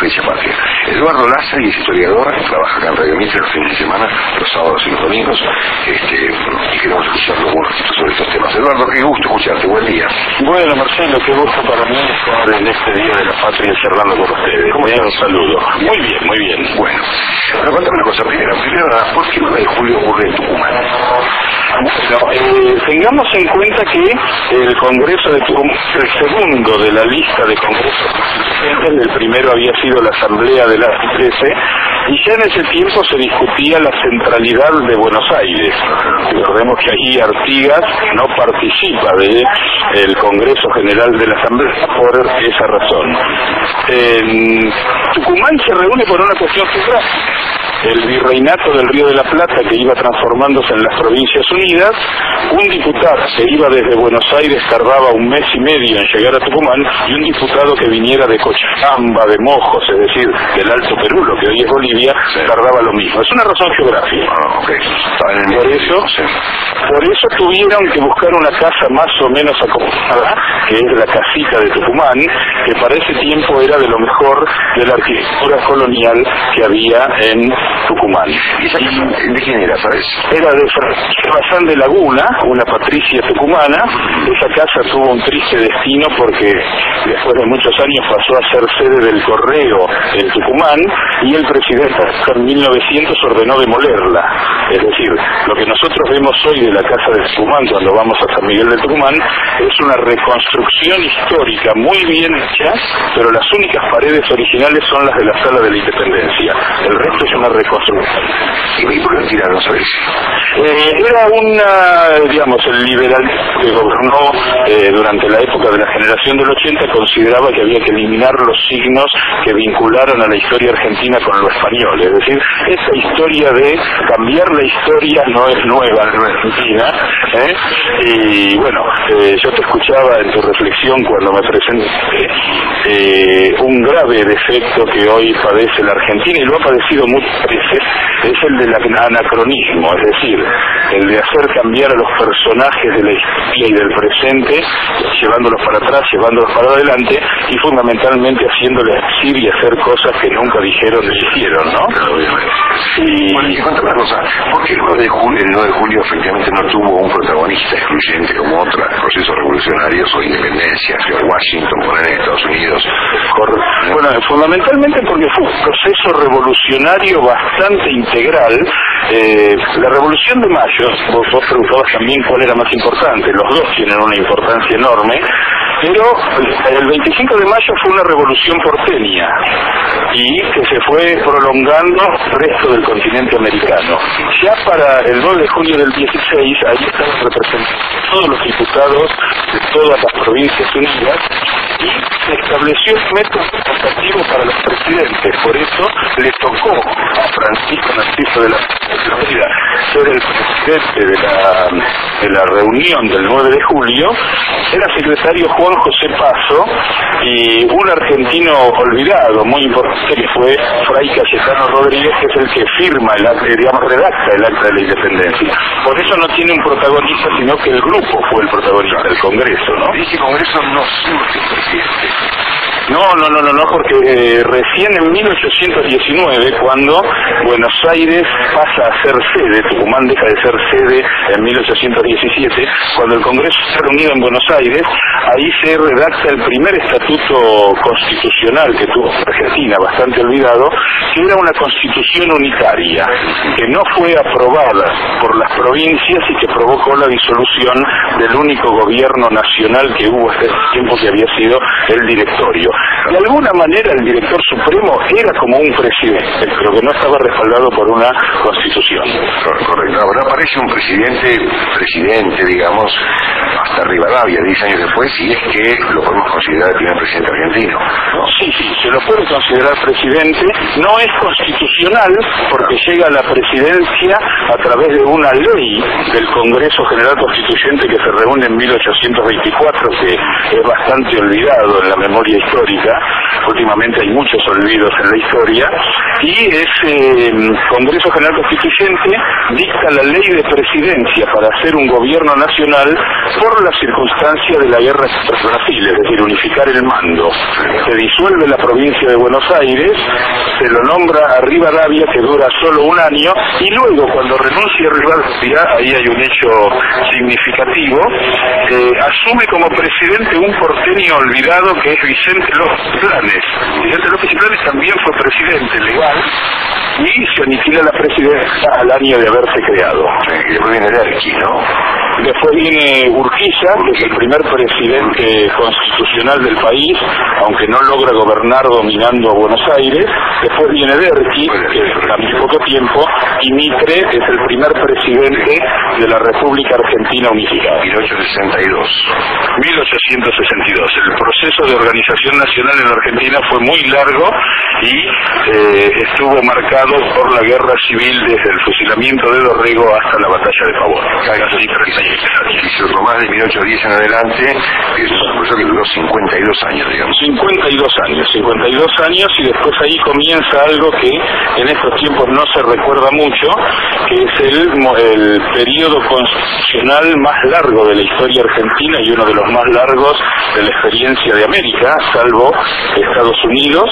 fecha patria. Eduardo Laza es historiador, trabaja acá en Radio Mitre los fines de semana, los sábados y los domingos, este, y queremos escucharlo un ratito sobre estos temas. Eduardo, qué gusto escucharte, buen día. Bueno, Marcelo, qué gusto para mí estar en este Día de la Patria charlando con ustedes. ¿Cómo estás? Un saludo. Muy bien, muy bien. Bueno, pero cuéntame una cosa primero. Primero, ¿por qué el 9 de julio ocurre en Tucumán? Bueno, eh, tengamos en cuenta que el Congreso de Tucumán el segundo de la lista de congresos el primero había sido la Asamblea de la 13, y ya en ese tiempo se discutía la centralidad de Buenos Aires. Recordemos que ahí Artigas no participa de el Congreso General de la Asamblea por esa razón. Tucumán se reúne por una cuestión geográfica el virreinato del Río de la Plata que iba transformándose en las Provincias Unidas, un diputado que iba desde Buenos Aires tardaba un mes y medio en llegar a Tucumán y un diputado que viniera de Cochabamba, de Mojos, es decir, del Alto Perú, lo que hoy es Bolivia, tardaba lo mismo. Es una razón geográfica. Ah, Por eso, sí. por eso tuvieron que buscar una casa más o menos acomodada, que es la casita de Tucumán, que para ese tiempo era de lo mejor de la arquitectura colonial que había en Tucumán. ¿Y esa casa de quién era? Era de Bazán de Laguna, una patricia tucumana. Esa casa tuvo un triste destino porque después de muchos años pasó a ser sede del correo en Tucumán y el presidente en 1900 ordenó demolerla. Es decir, lo que nosotros vemos hoy de la casa de Tucumán cuando vamos a San Miguel de Tucumán es una reconstrucción histórica muy bien hecha, pero las únicas paredes originales son las de la sala de la Independencia. El resto es una reconstrucción. ¿Y? Eh, era una, digamos, el liberal que gobernó eh, durante la época de la generación del 80 consideraba que había que eliminar los signos que vincularon a la historia argentina con lo español. Es decir, esa historia de cambiar la historia no es nueva en Argentina. ¿eh? Y bueno, eh, yo te escuchaba en tu reflexión cuando me presenté eh, un grave defecto que hoy padece la Argentina y lo ha padecido muchas veces, es el del anacronismo, es decir, el de hacer cambiar a los personajes de la historia y del presente, llevándolos para atrás, llevándolos para adelante y fundamentalmente haciéndoles decir y hacer cosas que nunca dijeron ni hicieron, ¿no? Claro, obviamente. Y Bueno, y cuéntame una cosa, ¿por qué el 9 de julio, el 9 de julio efectivamente no tuvo un protagonista excluyente como otros procesos revolucionarios o independencia, George Washington, poner en Estados Unidos? Bueno, fundamentalmente porque fue un proceso revolucionario bastante integral. Eh, la Revolución de Mayo, vos, vos preguntabas también cuál era más importante, los dos tienen una importancia enorme, pero el 25 de mayo fue una revolución porteña y que se fue prolongando el resto del continente americano. Ya para el 2 de junio del 16, ahí estaban representados todos los diputados de todas las provincias unidas y se estableció un método representativo para los presidentes. Por eso le tocó a Francisco Narciso de la Florida ser el presidente de la, de la reunión del 9 de julio. Era secretario Juan José Paso y un argentino olvidado, muy importante, que fue Fray Cayetano Rodríguez, que es el que firma, el, acta, digamos, redacta el acta de la independencia. Por eso no tiene un protagonista, sino que el grupo fue el protagonista del Congreso, ¿no? Ese Congreso no surge presidente. No, no, no, no, no, porque eh, recién en 1819, cuando Buenos Aires pasa a ser sede, Tucumán deja de ser sede en 1817, cuando el Congreso está reunido en Buenos Aires, ahí se redacta el primer estatuto constitucional que tuvo Argentina, bastante olvidado, que era una constitución unitaria, que no fue aprobada por las provincias y que provocó la disolución del único gobierno nacional que hubo hasta ese tiempo que había sido el directorio. De alguna manera el director supremo era como un presidente, pero que no estaba respaldado por una constitución. Cor- Correcto. Ahora aparece un presidente, presidente, digamos, hasta Rivadavia, 10 años después, y es que lo podemos considerar el primer presidente argentino. ¿no? Sí, sí, se lo puede considerar presidente, no es constitucional porque llega a la presidencia a través de una ley del Congreso General Constituyente que se reúne en 1824, que es bastante olvidado en la memoria histórica. Últimamente hay muchos olvidos en la historia. Y ese Congreso General Constituyente dicta la ley de presidencia para hacer un gobierno nacional por la circunstancia de la guerra contra Brasil, es decir, unificar el mando. Se disuelve la provincia de Buenos Aires, se lo nombra a Rivadavia, que dura solo un año, y luego cuando renuncia Rivadavia, ahí hay un hecho significativo, eh, asume como presidente un porteño olvidado que es Vicente López Planes. Vicente López Planes también fue presidente legal y se aniquila la presidencia al año de haberse creado. Y después viene Derqui, ¿no? Después viene Urquiza, que es el primer presidente constitucional del país, aunque no logra gobernar dominando a Buenos Aires. Después viene Derqui, que a muy poco tiempo, y Mitre, que es el primer presidente de la República Argentina Unificada. 1862. 1862. El proceso de organización nacional en Argentina fue muy largo y eh, estuvo marcado por la guerra civil desde el fusilamiento de Dorrego hasta la batalla de Pavón. Casi 30 años. Y se más de 1810 en adelante, es un proceso que duró 52 años, digamos. 52 años, 52 años y después ahí comienza algo que en estos tiempos no se recuerda mucho, que es el, el periodo constitucional más largo de la historia argentina y uno de los más largos de la experiencia de América, salvo Estados Unidos,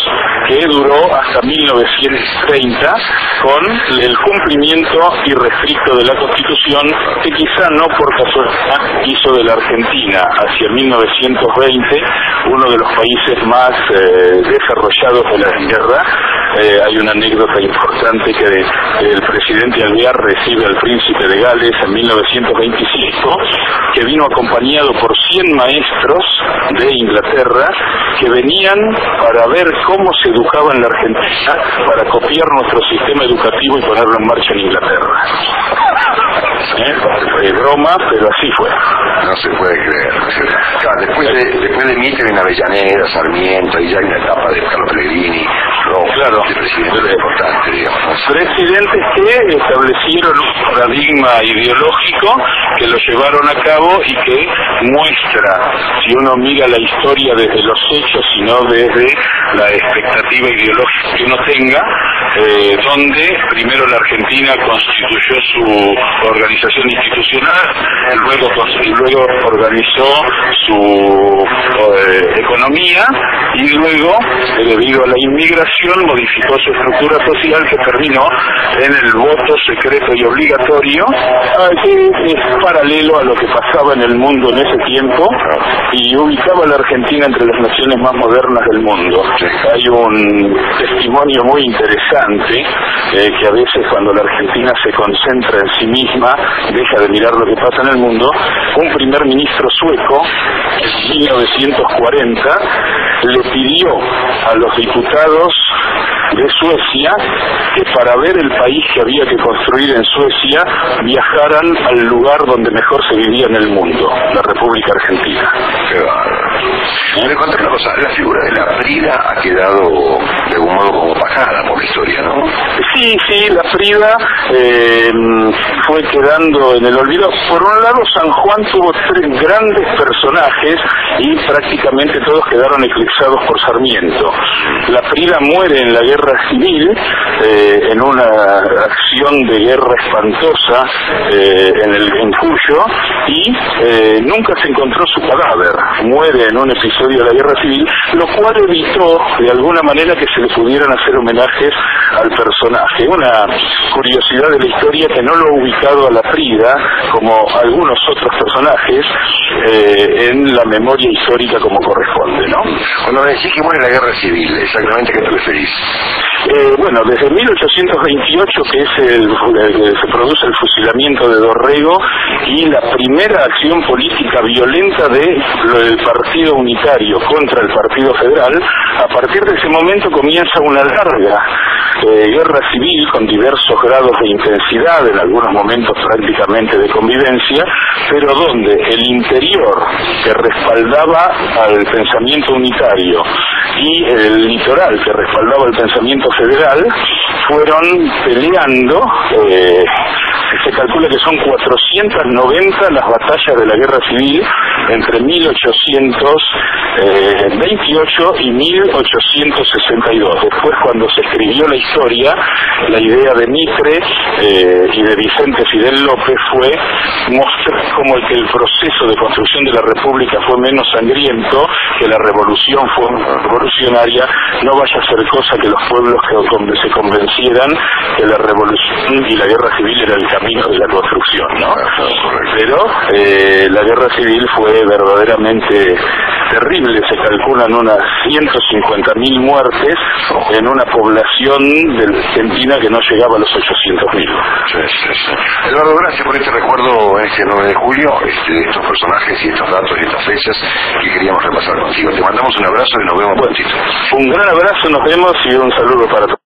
que duró hasta 1930 con el cumplimiento irrestricto de la Constitución que quizá no por casualidad hizo de la Argentina hacia 1920 uno de los países más eh, desarrollados de la guerra. Eh, hay una anécdota importante que el presidente Alvear recibe al príncipe de Gales en 1925, que vino acompañado por 100 maestros de Inglaterra que venían para ver cómo se educaba en la Argentina, para copiar nuestro sistema educativo y ponerlo en marcha en Inglaterra. ¿Eh? broma, pero así fue. No se puede creer. Claro, después de, después de Mitre en Avellaneda, Sarmiento, y ya en la etapa de Carlos Pellegrini, claro. presidentes importantes, digamos. Presidentes que establecieron un paradigma ideológico que lo llevaron a cabo y que muestra, si uno mira la historia desde los hechos y no desde la expectativa ideológica que uno tenga, eh, donde primero la Argentina constituyó su organización institucional, luego, luego organizó su eh, economía y luego, eh, debido a la inmigración, modificó su estructura social que terminó en el voto secreto y obligatorio, que es paralelo a lo que pasaba en el mundo en ese tiempo y ubicaba a la Argentina entre las naciones más modernas del mundo. Hay un testimonio muy interesante eh, que a veces cuando la Argentina se concentra en sí misma, deja de mirar lo que pasa en el mundo, un primer ministro sueco, en 1940, le pidió a los diputados de Suecia que para ver el país que había que construir en Suecia viajaran al lugar donde mejor se vivía en el mundo, la República Argentina. Una cosa, la figura de la Frida ha quedado de algún modo como pagada por la historia, ¿no? Sí, sí, la Frida eh, fue quedando en el olvido. Por un lado, San Juan tuvo tres grandes personajes y prácticamente todos quedaron eclipsados por Sarmiento. La Frida muere en la guerra civil, eh, en una acción de guerra espantosa eh, en, el, en Cuyo, y nunca se encontró su cadáver. Muere en un episodio de la guerra civil, lo cual evitó de alguna manera que se le pudieran hacer homenajes al personaje. Una curiosidad de la historia que no lo ha ubicado a la Frida, como algunos otros personajes, en la memoria histórica como corresponde, ¿no? Cuando decís que muere la guerra civil, exactamente qué te referís? Eh, bueno, desde 1828 que es el, se produce el fusilamiento de Dorrego y la primera acción política violenta del Partido Unitario contra el Partido Federal, a partir de ese momento comienza una larga eh, guerra civil con diversos grados de intensidad, en algunos momentos prácticamente de convivencia, pero donde el interior que respaldaba al pensamiento unitario y el litoral que respaldaba el pensamiento federal fueron peleando eh, se calcula que son 490 las batallas de la guerra civil entre 1828 y 1862. Después, cuando se escribió la historia, la idea de Mitre eh, y de Vicente Fidel López fue mostrar cómo el que el proceso de construcción de la República fue menos sangriento, que la revolución fue revolucionaria, no vaya a ser cosa que los pueblos se convencieran que la revolución y la guerra civil era el camino de la construcción, ¿no? Pero eh, la guerra civil fue verdaderamente terrible, se calculan unas 150.000 muertes en una población de Argentina que no llegaba a los 800.000. Eduardo, gracias por este recuerdo en este 9 de julio, este, de estos personajes y estos datos y estas fechas que queríamos repasar contigo. Te mandamos un abrazo y nos vemos prontito. Un gran abrazo, nos vemos y un saludo para todos.